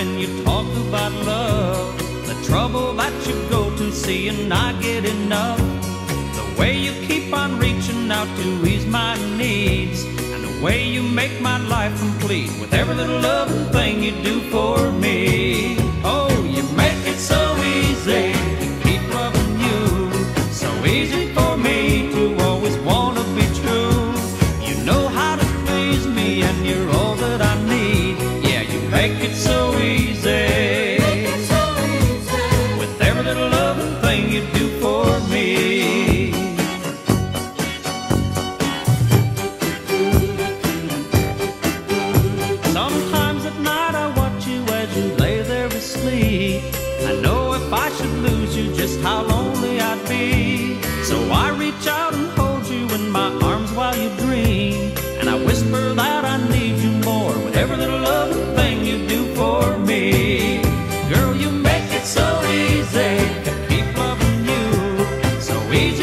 when you talk about love. The trouble that you go to see and I get enough. The way you keep on reaching out to ease my needs. And the way you make my life complete with every little loving thing you do for me. Thing you do for me. Sometimes at night I watch you as you lay there asleep. I know if I should lose you, just how lonely I'd be. So I reach out and hold you in my arms while you dream. And I whisper that I need you more with every little loving So